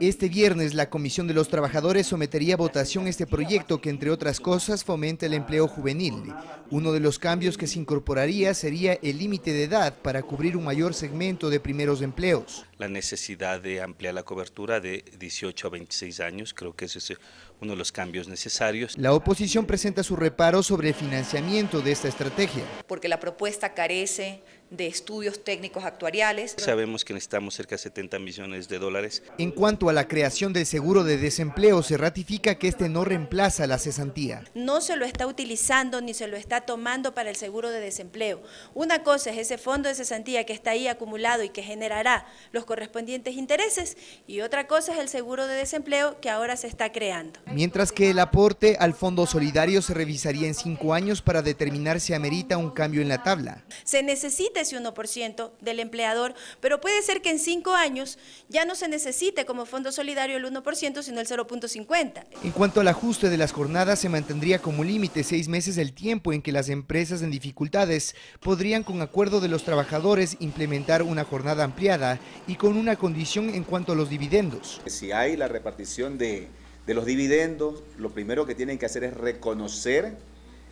Este viernes la Comisión de los Trabajadores sometería a votación este proyecto que entre otras cosas fomenta el empleo juvenil. Uno de los cambios que se incorporaría sería el límite de edad para cubrir un mayor segmento de primeros empleos. La necesidad de ampliar la cobertura de 18 a 26 años, creo que ese es uno de los cambios necesarios. La oposición presenta su reparo sobre el financiamiento de esta estrategia. Porque la propuesta carece de estudios técnicos actuariales. Sabemos que necesitamos cerca de 70 millones de dólares. En cuanto a la creación del seguro de desempleo, se ratifica que este no reemplaza la cesantía. No se lo está utilizando ni se lo está tomando para el seguro de desempleo. Una cosa es ese fondo de cesantía que está ahí acumulado y que generará los correspondientes intereses y otra cosa es el seguro de desempleo que ahora se está creando. Mientras que el aporte al Fondo Solidario se revisaría en cinco años para determinar si amerita un cambio en la tabla. Se necesita ese 1% del empleador, pero puede ser que en cinco años ya no se necesite como Fondo Solidario el 1%, sino el 0.50. En cuanto al ajuste de las jornadas, se mantendría como límite seis meses el tiempo en que las empresas en dificultades podrían, con acuerdo de los trabajadores, implementar una jornada ampliada y con una condición en cuanto a los dividendos. Si hay la repartición de, de los dividendos, lo primero que tienen que hacer es reconocer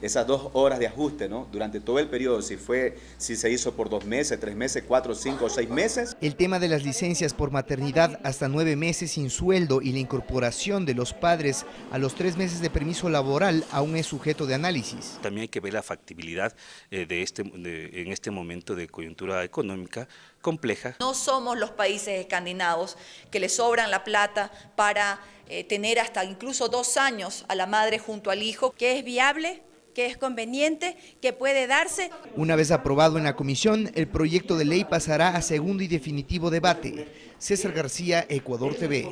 esas dos horas de ajuste, ¿no? Durante todo el periodo, si fue, si se hizo por dos meses, tres meses, cuatro, cinco o seis meses. El tema de las licencias por maternidad hasta nueve meses sin sueldo y la incorporación de los padres a los tres meses de permiso laboral aún es sujeto de análisis. También hay que ver la factibilidad eh, de este, de, en este momento de coyuntura económica compleja. No somos los países escandinavos que le sobran la plata para eh, tener hasta incluso dos años a la madre junto al hijo, que es viable que es conveniente, que puede darse. Una vez aprobado en la comisión, el proyecto de ley pasará a segundo y definitivo debate. César García, Ecuador TV.